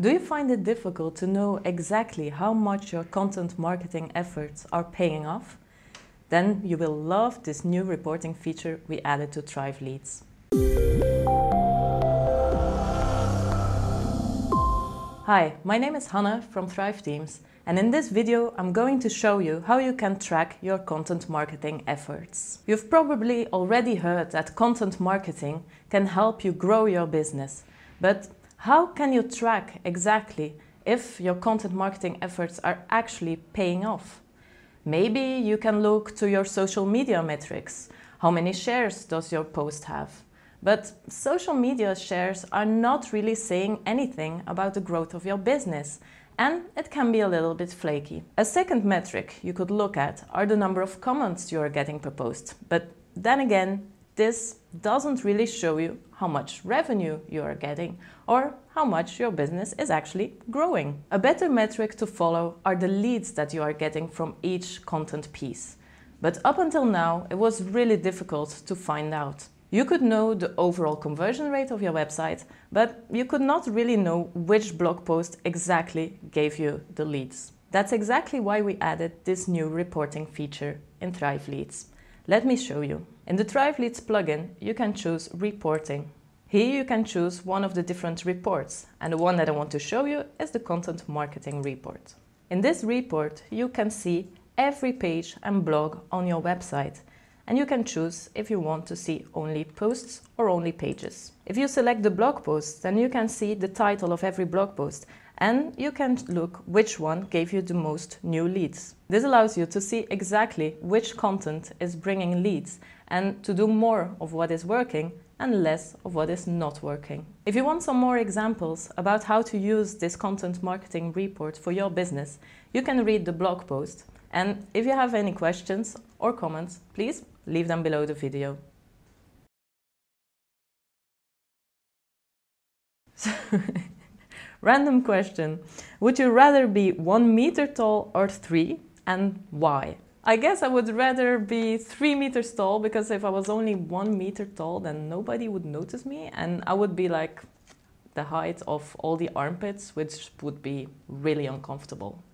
Do you find it difficult to know exactly how much your content marketing efforts are paying off? Then you will love this new reporting feature we added to Thrive Leads. Hi, my name is Hannah from Thrive Themes and in this video I'm going to show you how you can track your content marketing efforts. You've probably already heard that content marketing can help you grow your business, but how can you track exactly if your content marketing efforts are actually paying off? Maybe you can look to your social media metrics. How many shares does your post have? But social media shares are not really saying anything about the growth of your business and it can be a little bit flaky. A second metric you could look at are the number of comments you are getting per post. But then again, this doesn't really show you how much revenue you are getting or how much your business is actually growing. A better metric to follow are the leads that you are getting from each content piece. But up until now, it was really difficult to find out. You could know the overall conversion rate of your website, but you could not really know which blog post exactly gave you the leads. That's exactly why we added this new reporting feature in Thrive Leads. Let me show you. In the Thrive Leads plugin, you can choose Reporting. Here you can choose one of the different reports, and the one that I want to show you is the Content Marketing Report. In this report, you can see every page and blog on your website, and you can choose if you want to see only posts or only pages. If you select the blog post, then you can see the title of every blog post and you can look which one gave you the most new leads. This allows you to see exactly which content is bringing leads and to do more of what is working and less of what is not working. If you want some more examples about how to use this content marketing report for your business, you can read the blog post. And if you have any questions or comments, please leave them below the video. Random question. Would you rather be one meter tall or three and why? I guess I would rather be three meters tall because if I was only one meter tall then nobody would notice me and I would be like the height of all the armpits which would be really uncomfortable.